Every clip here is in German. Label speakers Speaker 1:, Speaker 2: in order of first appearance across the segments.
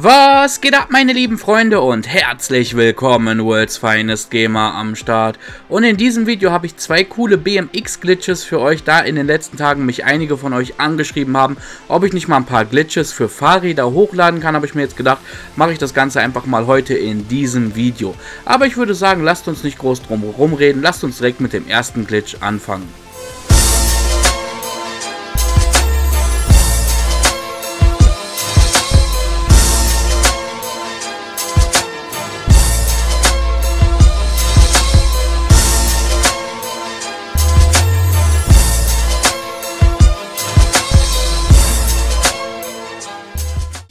Speaker 1: Was geht ab meine lieben Freunde und herzlich willkommen World's Finest Gamer am Start. Und in diesem Video habe ich zwei coole BMX Glitches für euch, da in den letzten Tagen mich einige von euch angeschrieben haben, ob ich nicht mal ein paar Glitches für Fahrräder hochladen kann, habe ich mir jetzt gedacht, mache ich das Ganze einfach mal heute in diesem Video. Aber ich würde sagen, lasst uns nicht groß drum reden, lasst uns direkt mit dem ersten Glitch anfangen.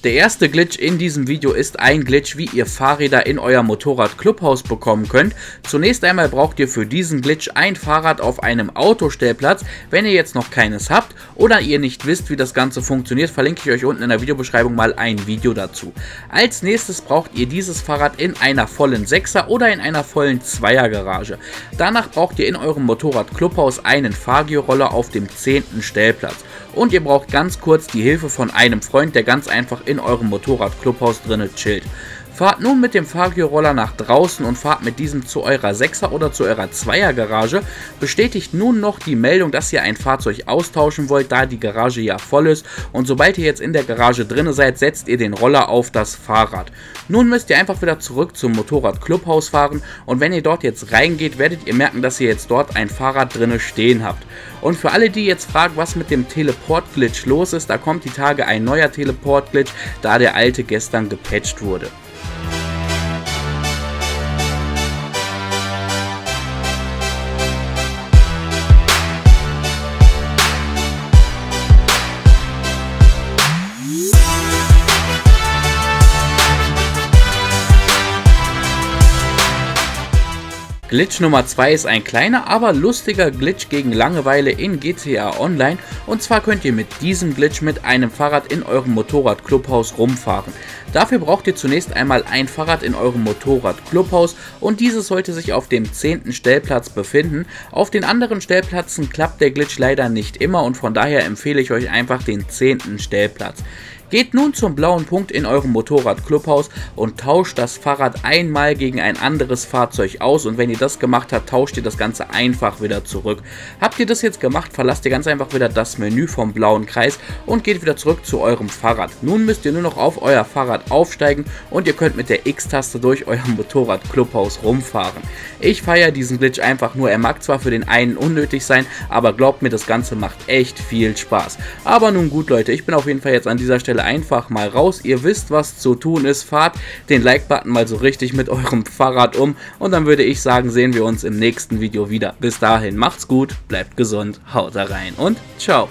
Speaker 1: Der erste Glitch in diesem Video ist ein Glitch, wie ihr Fahrräder in euer Motorrad Clubhaus bekommen könnt. Zunächst einmal braucht ihr für diesen Glitch ein Fahrrad auf einem Autostellplatz. Wenn ihr jetzt noch keines habt oder ihr nicht wisst, wie das Ganze funktioniert, verlinke ich euch unten in der Videobeschreibung mal ein Video dazu. Als nächstes braucht ihr dieses Fahrrad in einer vollen 6er oder in einer vollen 2er Garage. Danach braucht ihr in eurem Motorrad Clubhaus einen Fahrgierroller auf dem 10. Stellplatz und ihr braucht ganz kurz die Hilfe von einem Freund, der ganz einfach in eurem Motorrad-Clubhaus drinnen chillt. Fahrt nun mit dem Fahrgierroller nach draußen und fahrt mit diesem zu eurer 6er oder zu eurer 2er Garage. Bestätigt nun noch die Meldung, dass ihr ein Fahrzeug austauschen wollt, da die Garage ja voll ist. Und sobald ihr jetzt in der Garage drinne seid, setzt ihr den Roller auf das Fahrrad. Nun müsst ihr einfach wieder zurück zum Motorrad Clubhaus fahren und wenn ihr dort jetzt reingeht, werdet ihr merken, dass ihr jetzt dort ein Fahrrad drinne stehen habt. Und für alle, die jetzt fragen, was mit dem Teleport-Glitch los ist, da kommt die Tage ein neuer Teleport-Glitch, da der alte gestern gepatcht wurde. Glitch Nummer 2 ist ein kleiner, aber lustiger Glitch gegen Langeweile in GTA Online und zwar könnt ihr mit diesem Glitch mit einem Fahrrad in eurem Motorrad-Clubhaus rumfahren. Dafür braucht ihr zunächst einmal ein Fahrrad in eurem Motorrad-Clubhaus und dieses sollte sich auf dem 10. Stellplatz befinden. Auf den anderen Stellplätzen klappt der Glitch leider nicht immer und von daher empfehle ich euch einfach den 10. Stellplatz. Geht nun zum blauen Punkt in eurem Motorrad-Clubhaus und tauscht das Fahrrad einmal gegen ein anderes Fahrzeug aus und wenn ihr das gemacht habt, tauscht ihr das Ganze einfach wieder zurück. Habt ihr das jetzt gemacht, verlasst ihr ganz einfach wieder das Menü vom blauen Kreis und geht wieder zurück zu eurem Fahrrad. Nun müsst ihr nur noch auf euer Fahrrad aufsteigen und ihr könnt mit der X-Taste durch euer Motorrad-Clubhaus rumfahren. Ich feiere diesen Glitch einfach nur, er mag zwar für den einen unnötig sein, aber glaubt mir, das Ganze macht echt viel Spaß. Aber nun gut Leute, ich bin auf jeden Fall jetzt an dieser Stelle Stelle einfach mal raus. Ihr wisst, was zu tun ist. Fahrt den Like-Button mal so richtig mit eurem Fahrrad um. Und dann würde ich sagen, sehen wir uns im nächsten Video wieder. Bis dahin, macht's gut, bleibt gesund, haut da rein und ciao.